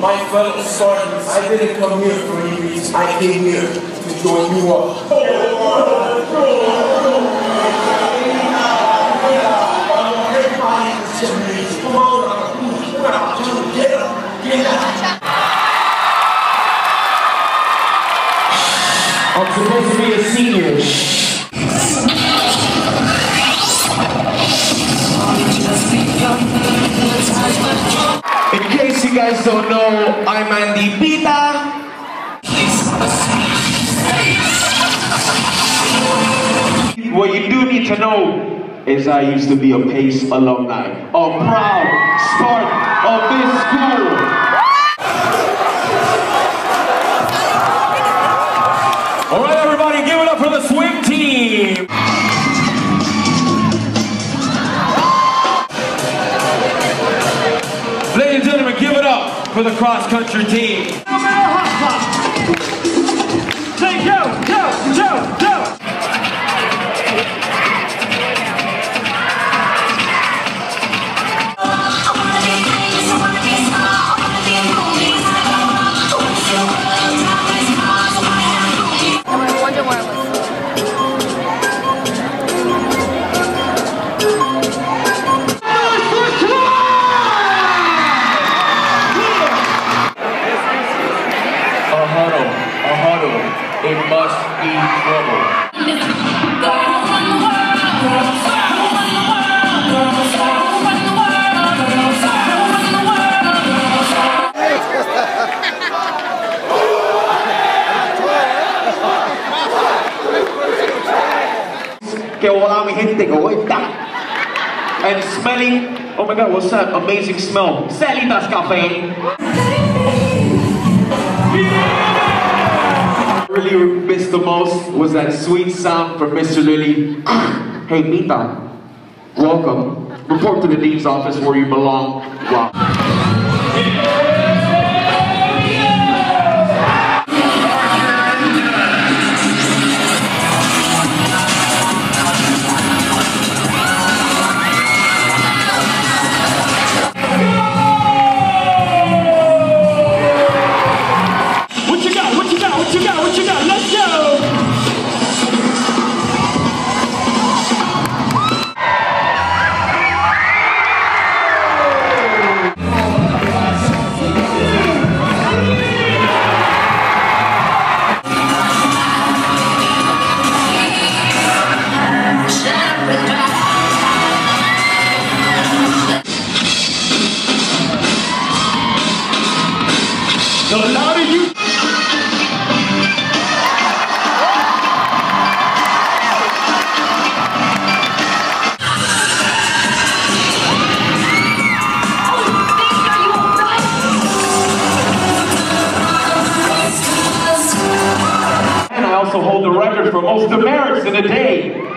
My fellow Spartans, I didn't come here for any reason. I came here to join you come on, come up, up. I'm supposed to don't know, I'm Andy Pita. What you do need to know is I used to be a PACE alumni, a proud Spartan of this school. For the cross country team. Say yo, It must be trouble. Mi gente, ¿cómo está? And smelling, oh my god, what's that amazing smell? Salitas Cafe. Really missed the most was that sweet sound from Mr. Lilly. Ah, hey, Mita, welcome. Report to the dean's office where you belong. Wow. Also hold the record for most demerits in a day.